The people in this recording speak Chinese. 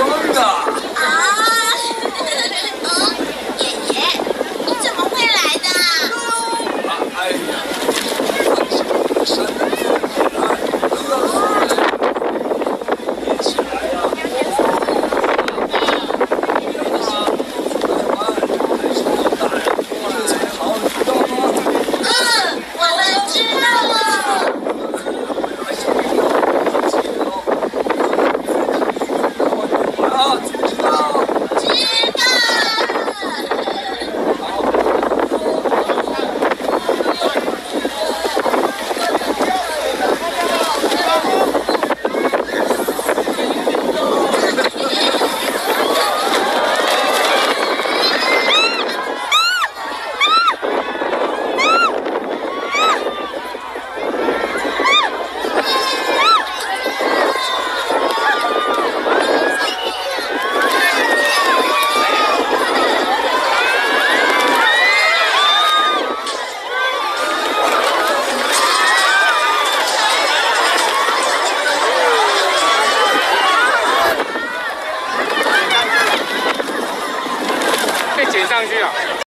装的。谦虚啊